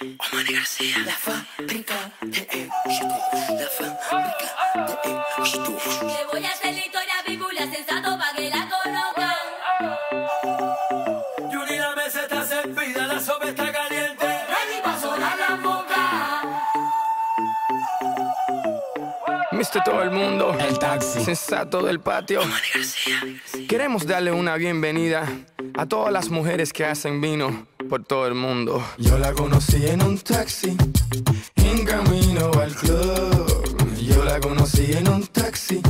García. La fábrica de éxito. La fábrica de éxito. Le voy a hacer la historia bíblia sensato para que la conozcan. Yuri, la mesa está servida, la sopa está caliente. Ready pa' sonar la boca. Mister todo el mundo, El taxi. sensato del patio. Manny García. Queremos darle una bienvenida a todas las mujeres que hacen vino por todo el mundo. Yo la conocí en un taxi, en camino al club. Yo la conocí en un taxi,